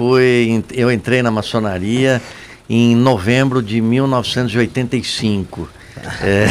fui, eu entrei na maçonaria em novembro de 1985. É,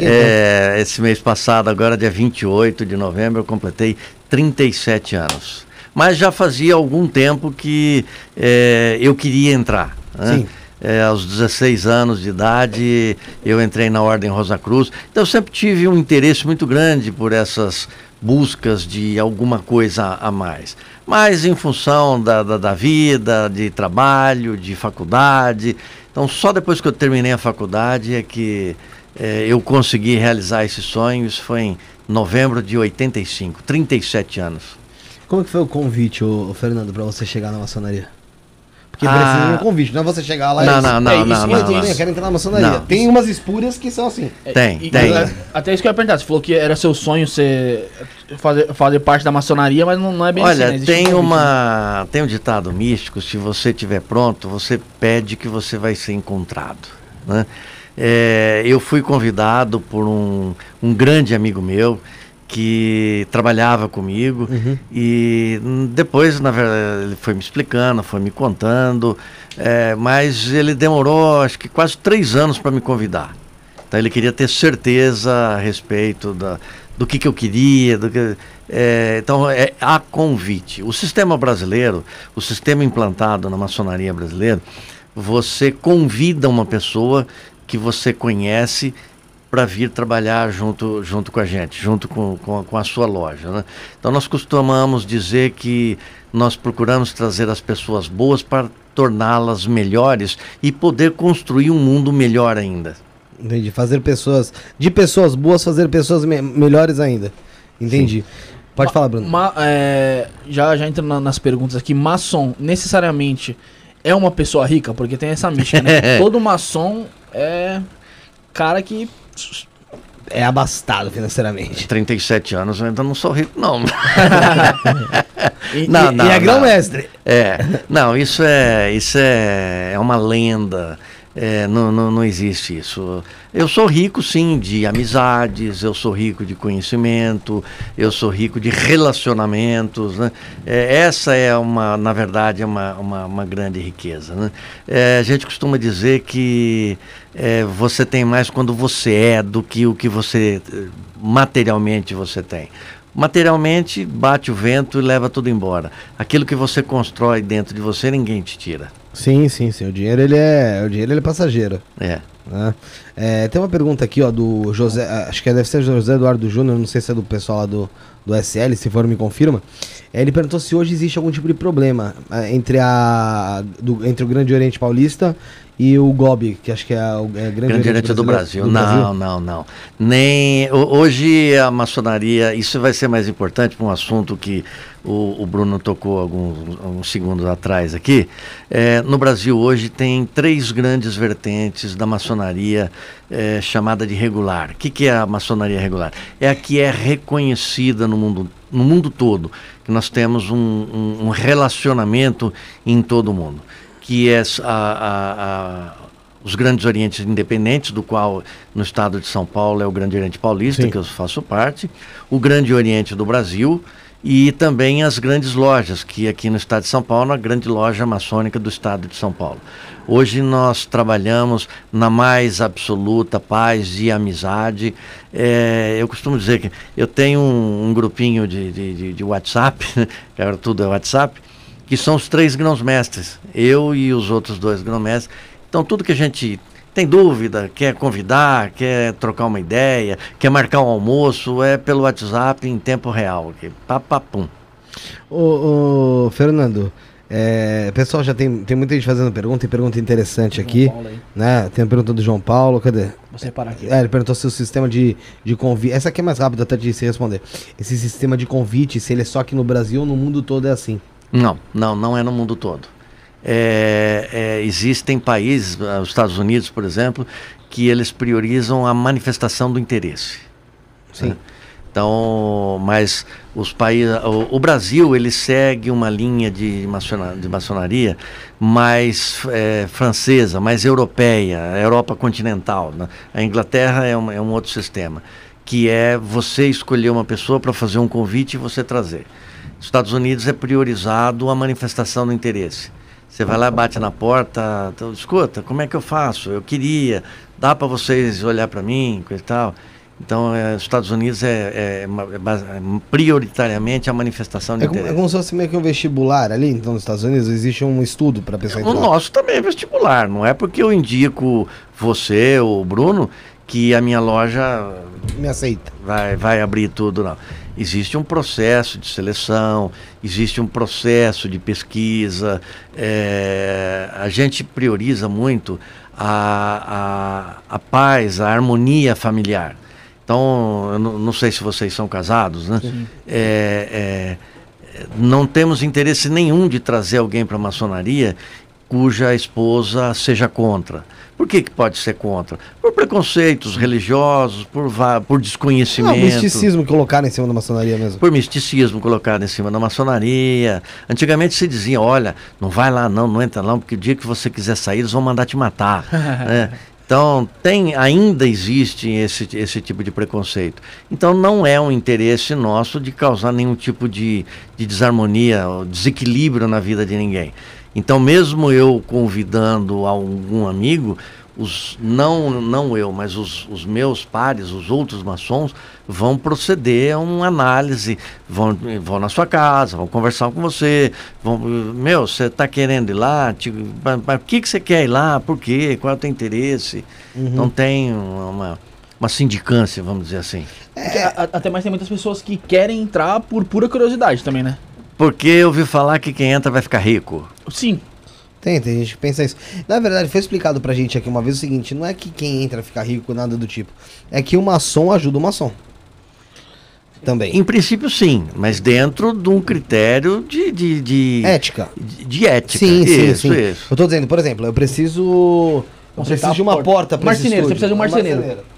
é, esse mês passado, agora dia 28 de novembro, eu completei 37 anos. Mas já fazia algum tempo que é, eu queria entrar. Né? É, aos 16 anos de idade, eu entrei na Ordem Rosa Cruz. Então, eu sempre tive um interesse muito grande por essas buscas de alguma coisa a mais. Mas em função da, da, da vida, de trabalho, de faculdade. Então, só depois que eu terminei a faculdade é que é, eu consegui realizar esse sonho. Isso foi em novembro de 85, 37 anos. Como que foi o convite, o Fernando, para você chegar na maçonaria? Porque ah. precisa de um convite, não é você chegar lá não, e... Não, não, é, não, não, não, Eu quero entrar na maçonaria. Não. Tem umas espúrias que são assim. Tem, e, tem. até isso que eu ia perguntar, você falou que era seu sonho ser, fazer, fazer parte da maçonaria, mas não, não é bem Olha, assim, né? tem um uma... Né? Tem um ditado místico, se você estiver pronto, você pede que você vai ser encontrado, né? É, eu fui convidado por um, um grande amigo meu, que trabalhava comigo. Uhum. e depois na verdade ele foi me explicando foi me contando é, mas ele demorou acho que quase três anos para me convidar. Então ele queria ter certeza a respeito da, do que, que eu queria do que, é, então é a convite. O sistema brasileiro o sistema implantado na maçonaria brasileira você convida uma pessoa que você conhece para vir trabalhar junto, junto com a gente, junto com, com, com a sua loja. Né? Então nós costumamos dizer que nós procuramos trazer as pessoas boas para torná-las melhores e poder construir um mundo melhor ainda. Entendi. Fazer pessoas. De pessoas boas, fazer pessoas me melhores ainda. Entendi. Sim. Pode ma falar, Bruno. Ma é, já, já entrando nas perguntas aqui, maçom necessariamente é uma pessoa rica? Porque tem essa mística, né? Todo maçom é cara que é abastado financeiramente. 37 anos eu ainda não sou rico, não. e, não, e, não, e é grão-mestre. É, não, isso é, isso é, é uma lenda. É, não, não, não existe isso. Eu sou rico, sim, de amizades, eu sou rico de conhecimento, eu sou rico de relacionamentos. Né? É, essa é, uma, na verdade, é uma, uma, uma grande riqueza. Né? É, a gente costuma dizer que é, você tem mais quando você é do que o que você materialmente você tem. Materialmente, bate o vento e leva tudo embora. Aquilo que você constrói dentro de você, ninguém te tira. Sim, sim, sim. O dinheiro ele é, o dinheiro ele é passageiro. É. Né? é. Tem uma pergunta aqui, ó, do José, acho que deve ser José Eduardo Júnior, não sei se é do pessoal lá do, do SL, se for me confirma. É, ele perguntou se hoje existe algum tipo de problema é, entre, a, do, entre o Grande Oriente Paulista e o GOB, que acho que é o é Grande, Grande Oriente do Brasil. do Brasil. Não, não, não. Nem hoje a maçonaria, isso vai ser mais importante para um assunto que o, o, Bruno tocou alguns, alguns segundos atrás aqui. É, no Brasil hoje tem três grandes vertentes da maçonaria é, chamada de regular. O que, que é a maçonaria regular? É a que é reconhecida no mundo, no mundo todo, que nós temos um, um, um relacionamento em todo o mundo que é a, a, a, os Grandes Orientes Independentes, do qual no estado de São Paulo é o Grande Oriente Paulista, Sim. que eu faço parte, o Grande Oriente do Brasil e também as grandes lojas, que aqui no estado de São Paulo, a grande loja maçônica do estado de São Paulo. Hoje nós trabalhamos na mais absoluta paz e amizade. É, eu costumo dizer que eu tenho um, um grupinho de, de, de WhatsApp, agora tudo é WhatsApp, que são os três grãos-mestres, eu e os outros dois grãos-mestres. Então, tudo que a gente tem dúvida, quer convidar, quer trocar uma ideia, quer marcar um almoço, é pelo WhatsApp em tempo real. Aqui. Papapum. Ô, ô, Fernando, é, pessoal, já tem, tem muita gente fazendo pergunta, tem pergunta interessante aqui. Né? Tem a pergunta do João Paulo, cadê? Vou separar aqui. É, ele perguntou se o sistema de, de convite. Essa aqui é mais rápida até de se responder. Esse sistema de convite, se ele é só aqui no Brasil ou no mundo todo é assim? Não, não, não é no mundo todo. É, é, existem países, ah, os Estados Unidos, por exemplo, que eles priorizam a manifestação do interesse. Sim. Né? Então, mas os países, o, o, Brasil ele segue uma linha de, maçonaria, de maçonaria mais é, francesa, mais europeia, Europa continental. Né? A Inglaterra é um, é um outro sistema, que é você escolher uma pessoa para fazer um convite e você trazer. Estados Unidos é priorizado a manifestação do interesse. Você vai lá, bate na porta, então, escuta, como é que eu faço? Eu queria, dá para vocês olhar para mim, coisa e tal. Então, é, os Estados Unidos é, é, é, prioritariamente a manifestação de é como, interesse. É como se fosse meio que um vestibular ali, então, nos Estados Unidos, existe um estudo para pessoa entrar. O nosso também é vestibular, não é porque eu indico você ou o Bruno que a minha loja me aceita. Vai, vai abrir tudo, não. Existe um processo de seleção, existe um processo de pesquisa. É, a gente prioriza muito a, a, a paz, a harmonia familiar. Então, eu não, não sei se vocês são casados, né? É, é, não temos interesse nenhum de trazer alguém para a maçonaria cuja esposa seja contra. Por que, que pode ser contra? Por preconceitos religiosos, por, por desconhecimento. Não, misticismo colocado em cima da maçonaria mesmo. Por misticismo colocado em cima da maçonaria. Antigamente se dizia, olha, não vai lá não, não entra não, porque o dia que você quiser sair, eles vão mandar te matar. né? Então, tem, ainda existe esse, esse tipo de preconceito. Então, não é um interesse nosso de causar nenhum tipo de, de desarmonia ou desequilíbrio na vida de ninguém. Então, mesmo eu convidando algum amigo, os não não eu, mas os, os meus pares, os outros maçons, vão proceder a uma análise, vão, vão na sua casa, vão conversar com você, vão, meu, você está querendo ir lá? Para que, que você quer ir lá? Por quê? Qual é o teu interesse? Uhum. Não tem uma, uma sindicância, vamos dizer assim. É, até mais tem muitas pessoas que querem entrar por pura curiosidade também, né? Porque eu ouvi falar que quem entra vai ficar rico. Sim. Tem, tem gente que pensa isso. Na verdade, foi explicado pra gente aqui uma vez o seguinte: não é que quem entra fica rico, nada do tipo. É que o maçom ajuda o maçom. Também. Em princípio, sim, mas dentro de um critério de. de, de ética. De, de, ética. Sim, isso, sim, sim. Isso. Eu tô dizendo, por exemplo, eu preciso. Eu preciso de uma porta para Marceneiro, você precisa de um marceneiro. marceneiro.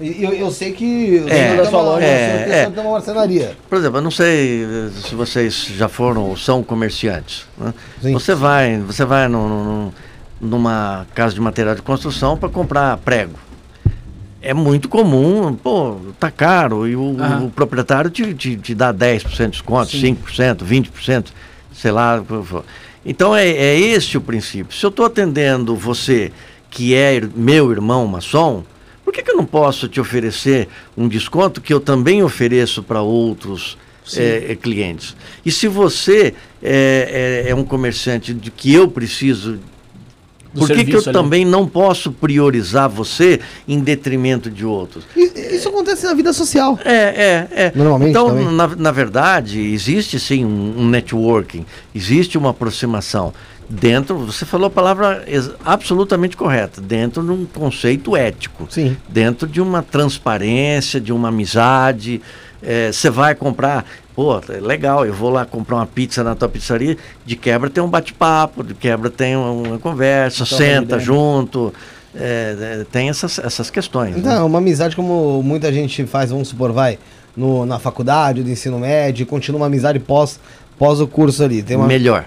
Eu, eu sei que é, da sua loja é, é, uma marcenaria. Por exemplo, eu não sei eh, se vocês já foram ou são comerciantes. Né? Você vai, você vai no, no, numa casa de material de construção para comprar prego. É muito comum, pô, tá caro, e o, o proprietário te, te, te, dá 10% de desconto, Sim. 5%, 20%, sei lá. Então é, é esse o princípio. Se eu estou atendendo você, que é meu irmão maçom, por que, que eu não posso te oferecer um desconto que eu também ofereço para outros é, clientes? E se você é, é, é, um comerciante de que eu preciso do Por que, que eu ali. também não posso priorizar você em detrimento de outros? Isso acontece na vida social. É, é, é. Normalmente. Então, na, na, verdade, existe sim um, um networking, existe uma aproximação dentro, você falou a palavra absolutamente correta, dentro de um conceito ético, Sim. dentro de uma transparência, de uma amizade. É, você vai comprar, pô, é legal, eu vou lá comprar uma pizza na tua pizzaria, de quebra tem um bate-papo, de quebra tem uma, uma conversa, senta junto. É, é, tem essas, essas questões. Então, né? uma amizade como muita gente faz, vamos supor, vai no, na faculdade, do ensino médio, continua uma amizade pós, pós o curso ali. Tem uma... Melhor.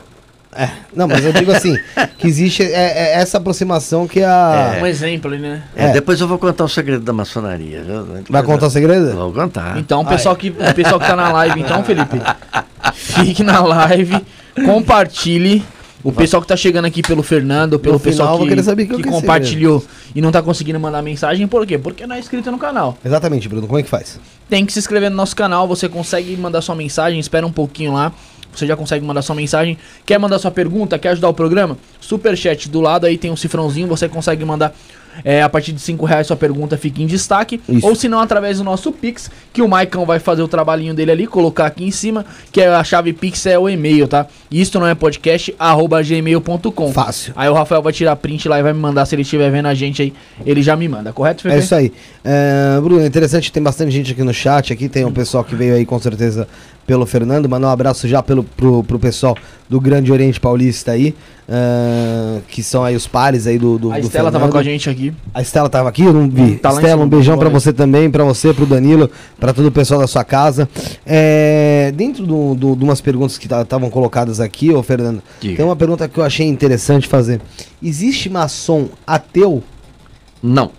É, não, mas eu digo assim, que existe é, é essa aproximação que a. É. Um exemplo né? É, depois eu vou contar o segredo da maçonaria. Vai contar o segredo? Vou contar. Então, o pessoal, que, o pessoal que tá na live, então, Felipe, fique na live, compartilhe. O pessoal que tá chegando aqui pelo Fernando, pelo no pessoal final, que, que, que compartilhou e não tá conseguindo mandar mensagem, por quê? Porque não é inscrito no canal. Exatamente, Bruno. Como é que faz? Tem que se inscrever no nosso canal, você consegue mandar sua mensagem, espera um pouquinho lá. Você já consegue mandar sua mensagem. Quer mandar sua pergunta? Quer ajudar o programa? Super chat do lado aí tem um cifrãozinho. Você consegue mandar é, a partir de 5 reais sua pergunta fica em destaque. Isso. Ou se não, através do nosso Pix, que o Maicon vai fazer o trabalhinho dele ali, colocar aqui em cima, que é a chave Pix é o e-mail, tá? Isso não é podcast, arroba gmail.com. Fácil. Aí o Rafael vai tirar print lá e vai me mandar, se ele estiver vendo a gente aí, ele já me manda, correto, Fefe? É isso aí. É, Bruno, interessante, tem bastante gente aqui no chat, aqui tem um pessoal que veio aí com certeza pelo Fernando, mandar um abraço já pelo, pro, pro pessoal do Grande Oriente Paulista aí, uh, que são aí os pares aí do, do A Estela tava com a gente aqui. A Estela tava aqui, eu não vi. Tá Estela, um beijão para você também, para você, pro Danilo, para todo o pessoal da sua casa. É, dentro de do, do, do, umas perguntas que estavam colocadas aqui, ô Fernando, Diga. tem uma pergunta que eu achei interessante fazer. Existe maçom ateu? Não.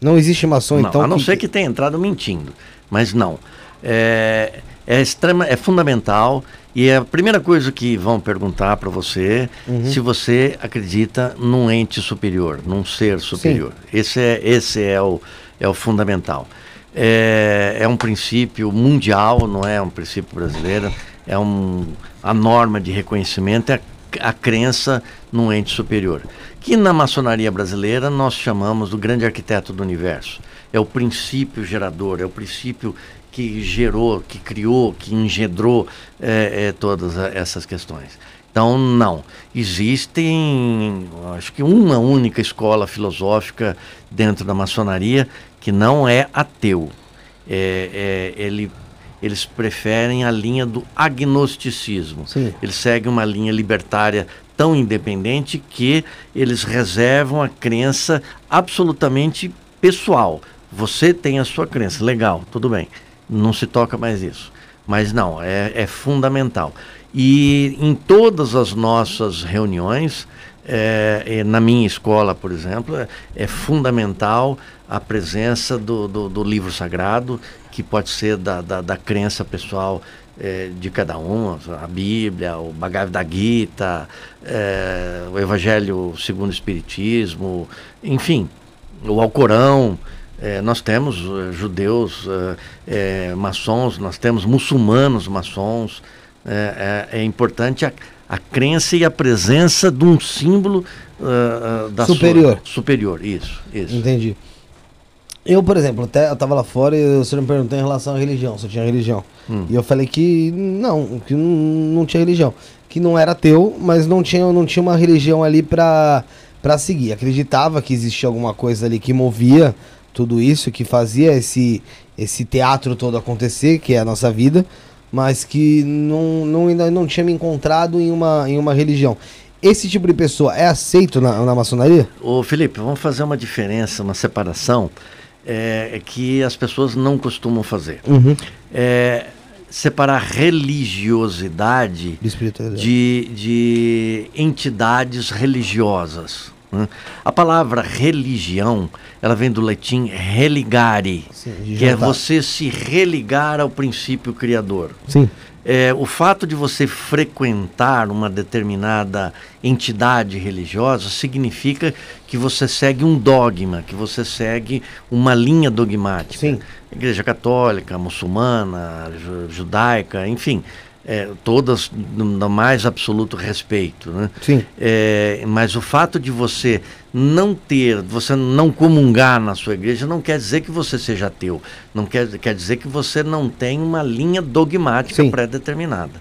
Não existe maçom, não, então. A não que... ser que tenha entrado mentindo. Mas não. É, é extrema, é fundamental e é a primeira coisa que vão perguntar para você uhum. se você acredita num ente superior, num ser superior. Sim. Esse é esse é o é o fundamental. É, é um princípio mundial, não é um princípio brasileiro. É um a norma de reconhecimento é a, a crença num ente superior, que na maçonaria brasileira nós chamamos do grande arquiteto do universo. É o princípio gerador, é o princípio que gerou, que criou, que engendrou é, é, todas essas questões. Então, não. Existem, acho que uma única escola filosófica dentro da maçonaria que não é ateu. É, é, ele, eles preferem a linha do agnosticismo. Sim. Eles seguem uma linha libertária tão independente que eles reservam a crença absolutamente pessoal. Você tem a sua crença, legal, tudo bem não se toca mais isso. Mas não, é, é fundamental. E em todas as nossas reuniões, é, na minha escola, por exemplo, é, é fundamental a presença do, do, do, livro sagrado, que pode ser da, da, da crença pessoal é, de cada um, a Bíblia, o Bhagavad Gita, é, o Evangelho segundo o Espiritismo, enfim, o Alcorão. É, nós temos uh, judeus é, maçons, nós temos muçulmanos maçons. É, é, importante a, a crença e a presença de um símbolo uh, da superior. Sua, superior, isso, isso. Entendi. Eu, por exemplo, até eu estava lá fora e o senhor me perguntou em relação à religião, se eu tinha religião. Hum. E eu falei que não, que não, não tinha religião. Que não era teu, mas não tinha, não tinha uma religião ali para seguir. Acreditava que existia alguma coisa ali que movia tudo isso, que fazia esse, esse teatro todo acontecer, que é a nossa vida, mas que não, não, ainda não tinha me encontrado em uma, em uma religião. Esse tipo de pessoa é aceito na, na maçonaria? Ô Felipe, vamos fazer uma diferença, uma separação é, que as pessoas não costumam fazer. Uhum. É, separar religiosidade de, de entidades religiosas. Né? A palavra religião, ela vem do latim religare, Sim, que é você se religar ao princípio criador. Sim. É, o fato de você frequentar uma determinada entidade religiosa significa que você segue um dogma, que você segue uma linha dogmática. Sim. Igreja católica, muçulmana, judaica, enfim é, todas no mais absoluto respeito, né? Sim. É, mas o fato de você não ter, você não comungar na sua igreja, não quer dizer que você seja ateu. Não quer, quer dizer que você não tem uma linha dogmática pré-determinada.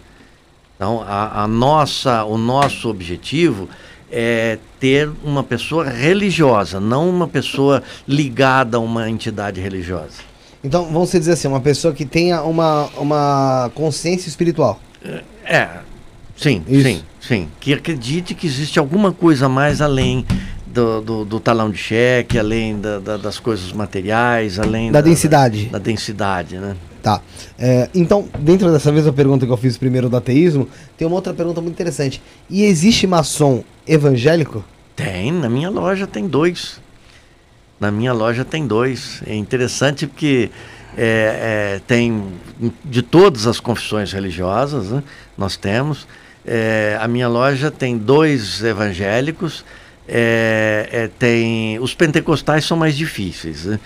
Então, a, a, nossa, o nosso objetivo é ter uma pessoa religiosa, não uma pessoa ligada a uma entidade religiosa. Então, vamos dizer assim, uma pessoa que tenha uma, uma consciência espiritual. É, sim, Isso. sim, sim. Que acredite que existe alguma coisa mais além do, do, do talão de cheque, além da, da, das coisas materiais, além da, da densidade. Da, densidade, né? Tá. É, então, dentro dessa mesma pergunta que eu fiz primeiro do ateísmo, tem uma outra pergunta muito interessante. E existe maçom evangélico? Tem, na minha loja tem dois. Na minha loja tem dois. É interessante porque é, é, tem de todas as confissões religiosas, né? nós temos. É, a minha loja tem dois evangélicos. É, é, tem os pentecostais são mais difíceis, né?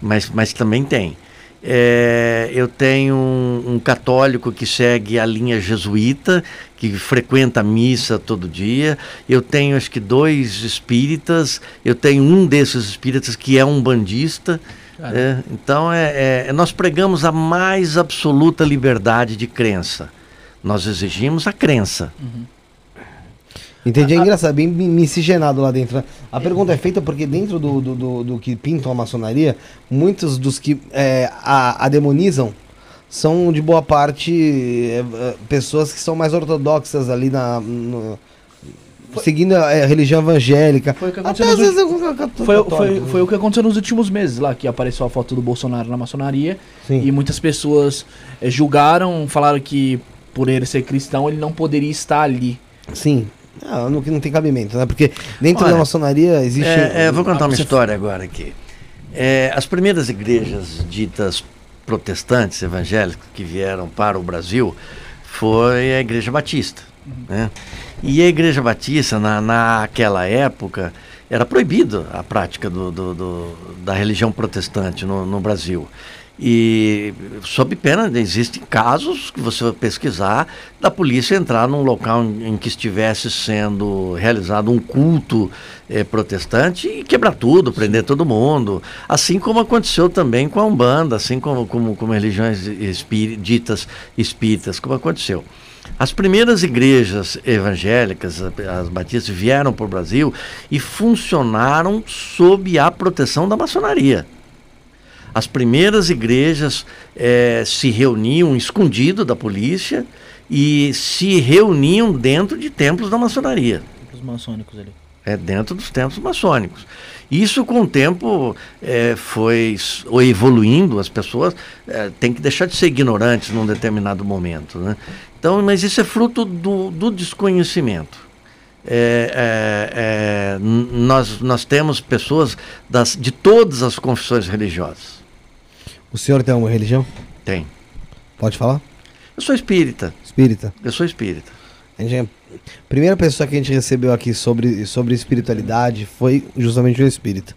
Mas, mas também tem. É, eu tenho um, um, católico que segue a linha jesuíta, que frequenta a missa todo dia. Eu tenho acho que dois espíritas. Eu tenho um desses espíritas que é um bandista. É, então é, é, nós pregamos a mais absoluta liberdade de crença. Nós exigimos a crença. Uhum. Entendi, é engraçado, bem miscigenado lá dentro. Né? A pergunta é feita porque dentro do, do, do, do que pintam a maçonaria, muitos dos que é, a, a, demonizam são de boa parte é, é pessoas que são mais ortodoxas ali na. No, seguindo a, a, religião evangélica. Foi o que aconteceu, nos, foi, foi, foi, o que aconteceu nos últimos meses lá, que apareceu a foto do Bolsonaro na maçonaria. Sim. E muitas pessoas é, julgaram, falaram que por ele ser cristão, ele não poderia estar ali. Sim. Não, não, não tem cabimento, né? Porque dentro Olha, da maçonaria existe. É, é, vou contar uma história agora aqui. É, as primeiras igrejas ditas protestantes evangélicos que vieram para o Brasil foi a Igreja Batista. Né? E a Igreja Batista, na, naquela época, era proibido a prática do, do, do, da religião protestante no, no Brasil. E sob pena, existem casos que você vai pesquisar da polícia entrar num local em, que estivesse sendo realizado um culto eh, protestante e quebrar tudo, prender todo mundo. Assim como aconteceu também com a Umbanda, assim como, como, como religiões espí ditas espíritas, como aconteceu. As primeiras igrejas evangélicas, as batistas, vieram para o Brasil e funcionaram sob a proteção da maçonaria. As primeiras igrejas é, se reuniam escondido da polícia e se reuniam dentro de templos da maçonaria. Os maçônicos ali. É, dentro dos templos maçônicos. Isso com o tempo é, foi evoluindo, as pessoas é, têm que deixar de ser ignorantes num determinado momento. Né? Então, mas isso é fruto do, do desconhecimento. É, é, é, nós, nós temos pessoas das, de todas as confissões religiosas. O senhor tem uma religião? Tem. Pode falar? Eu sou espírita. Espírita? Eu sou espírita. A gente, primeira pessoa que a gente recebeu aqui sobre, sobre espiritualidade foi justamente o espírita.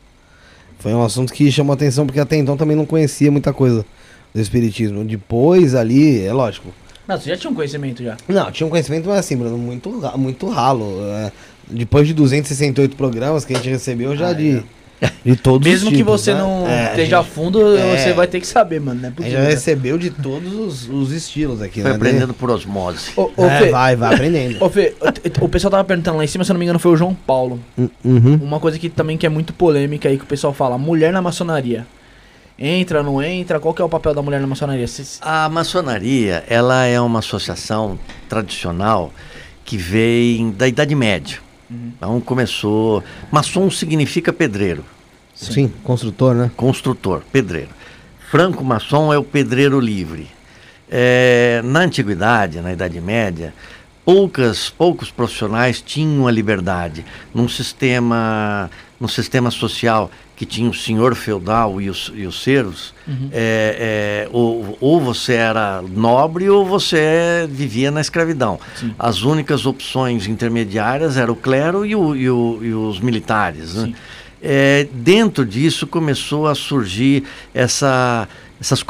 Foi um assunto que chamou atenção porque até então também não conhecia muita coisa do espiritismo. Depois ali, é lógico. Não, você já tinha um conhecimento já? Não, tinha um conhecimento, mas assim, Bruno, muito, muito ralo. É, depois de 268 programas que a gente recebeu já ah, de. É de todos Mesmo que você né? não é, esteja gente, fundo, é, você vai ter que saber, mano. Né? A gente já recebeu de todos os, os estilos aqui, Foi né? aprendendo por osmose. O, o é, Fê, vai, vai aprendendo. Ô, Fê, o, o, pessoal tava perguntando lá em cima, se eu não me engano, foi o João Paulo. Hum, uhum. Uma coisa que também que é muito polêmica aí, que o pessoal fala, mulher na maçonaria. Entra, não entra? Qual que é o papel da mulher na maçonaria? A maçonaria, ela é uma associação tradicional que vem da Idade Média. Uhum. Então começou. Maçom significa pedreiro. Sim. Sim, construtor, né? Construtor, pedreiro. Franco maçom é o pedreiro livre. É, na antiguidade, na Idade Média, poucas, poucos profissionais tinham a liberdade num sistema, num sistema social que tinha o senhor feudal e os, e os servos, uhum. é, é, ou, ou, você era nobre ou você vivia na escravidão. Sim. As únicas opções intermediárias eram o clero e, o, e, o, e os militares. Né? É, dentro disso começou a surgir essa essas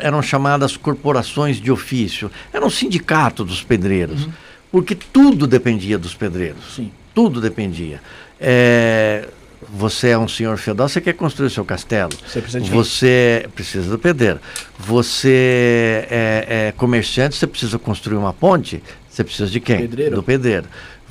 eram chamadas corporações de ofício, era um sindicato dos pedreiros, uhum. porque tudo dependia dos pedreiros, Sim. tudo dependia. É, você é um senhor feudal, você quer construir o seu castelo. Você precisa, de você precisa do pedreiro. Você é, é, comerciante, você precisa construir uma ponte, você precisa de quem? Pedreiro. Do pedreiro.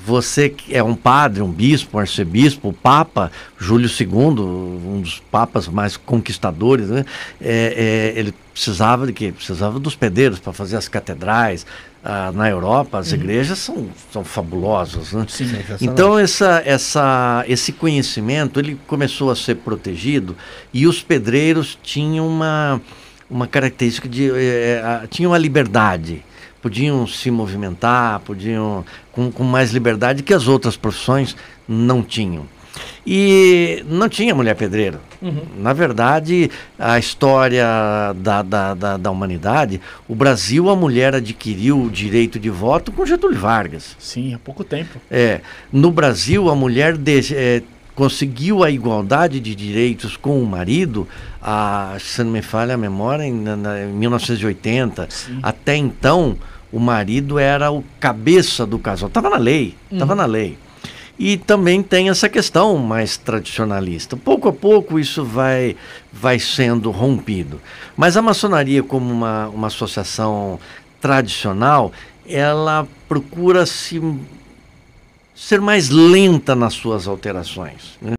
Você é um padre, um bispo, um arcebispo, o Papa, Júlio II, um dos papas mais conquistadores, né? É, é, ele precisava de quê? Precisava dos pedreiros para fazer as catedrais, ah, na Europa as uhum. igrejas são, são fabulosas. Né? Sim, então essa, essa, esse conhecimento ele começou a ser protegido e os pedreiros tinham uma, uma característica de eh, tinham a liberdade podiam se movimentar podiam com, com mais liberdade que as outras profissões não tinham e não tinha mulher pedreiro. Uhum. Na verdade, a história da, da, da, da, humanidade, o Brasil, a mulher adquiriu o direito de voto com Getúlio Vargas. Sim, há pouco tempo. É, no Brasil, a mulher de, é, conseguiu a igualdade de direitos com o marido, a, se não me falha a memória, em, na, em 1980. Sim. Até então, o marido era o cabeça do casal. Estava na lei, estava uhum. na lei. E também tem essa questão mais tradicionalista. Pouco a pouco isso vai, vai sendo rompido. Mas a maçonaria, como uma, uma associação tradicional, ela procura se ser mais lenta nas suas alterações. Né?